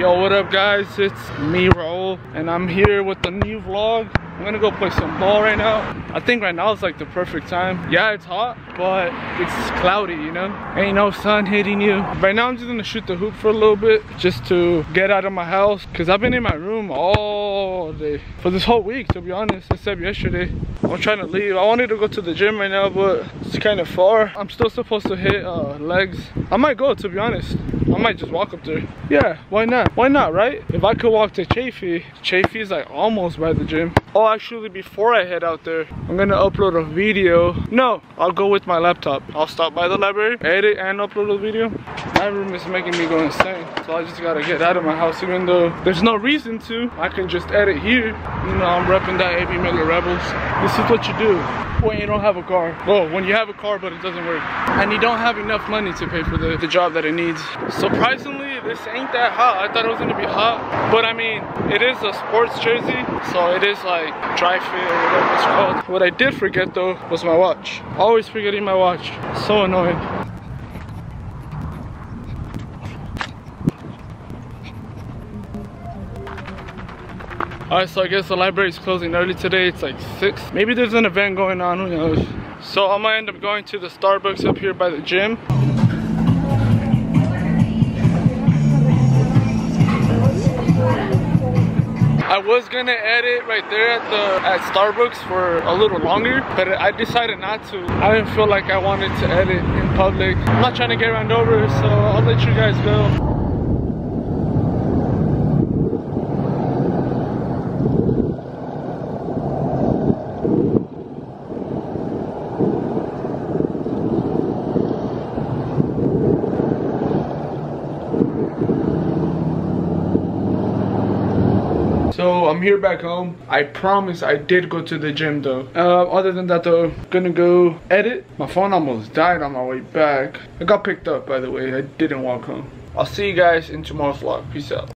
Yo, what up guys? It's me, Raul, and I'm here with the new vlog. I'm gonna go play some ball right now. I think right now is like the perfect time. Yeah, it's hot, but it's cloudy, you know? Ain't no sun hitting you. Right now I'm just gonna shoot the hoop for a little bit just to get out of my house because I've been in my room all day for this whole week, to be honest, except yesterday. I'm trying to leave. I wanted to go to the gym right now, but it's kind of far. I'm still supposed to hit uh, legs. I might go, to be honest. I might just walk up there. Yeah, why not? Why not, right? If I could walk to Chaffey, Chaffey is like almost by the gym. Oh, actually, before I head out there, I'm gonna upload a video. No, I'll go with my laptop. I'll stop by the library, edit and upload a video. My room is making me go insane. So I just gotta get out of my house even though there's no reason to. I can just edit here. You know, I'm repping that AB Miller Rebels. This is what you do when you don't have a car. Well, when you have a car but it doesn't work. And you don't have enough money to pay for the, the job that it needs. Surprisingly, this ain't that hot. I thought it was gonna be hot. But I mean, it is a sports jersey. So it is like dry fit or whatever it's called. What I did forget though was my watch. Always forgetting my watch. So annoying. Alright, so I guess the library is closing early today. It's like 6. Maybe there's an event going on, who knows. So I'm gonna end up going to the Starbucks up here by the gym. Was gonna edit right there at the at Starbucks for a little longer, but I decided not to. I didn't feel like I wanted to edit in public. I'm not trying to get run over, so I'll let you guys go. So I'm here back home. I promise I did go to the gym though. Uh, other than that though, gonna go edit. My phone almost died on my way back. I got picked up by the way. I didn't walk home. I'll see you guys in tomorrow's vlog. Peace out.